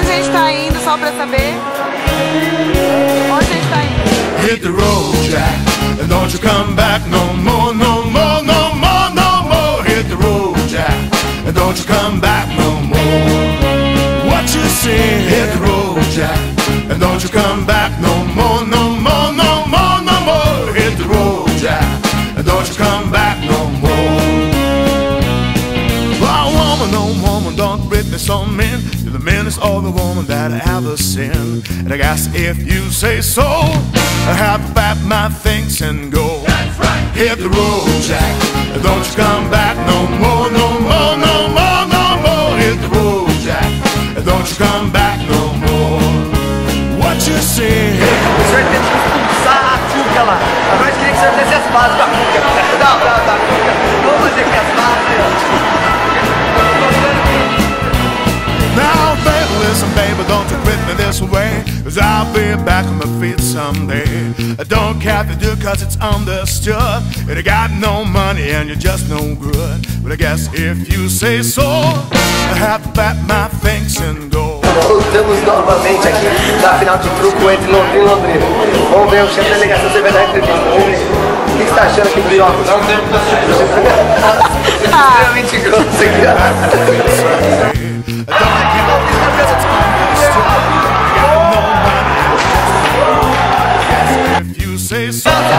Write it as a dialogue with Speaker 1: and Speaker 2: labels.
Speaker 1: Onde a gente tá indo, só pra saber? Onde a gente tá indo?
Speaker 2: Hit the road, Jack, and don't you come back no more, no more, no more, no more. Hit the road, Jack, and don't you come back no more. What you say? Hit the road, Jack, and don't you come back no more, no more, no more, no more. Hit the road, Jack, and don't you come back no more. Oh, woman, no woman, don't rip me some men. You're the meanest of the woman that I ever seen. And I guess if you say so, I have to pack my things and go. That's right. Hit the road, Jack. And don't you come back no more, no more, no more, no more. Hit the road, Jack. And don't you come back no more. What you say?
Speaker 3: O senhor tem que expulsar a Cuca lá. Agora a gente queria
Speaker 2: this way. Cause I'll be back on my feet someday. I don't care if you do, cause it's understood. And you got no money and you're just no good. But I guess if you say so, I have to pack my things and go.
Speaker 3: Voltamos novamente aqui na final de truco entre Londrina e Londrina. Vamos ver o chefe da delegação, você vai dar entrevista. Vamos ver. O que você está achando aqui do jogo? Dá um tempo pra Extremamente grosso aqui, ó. say.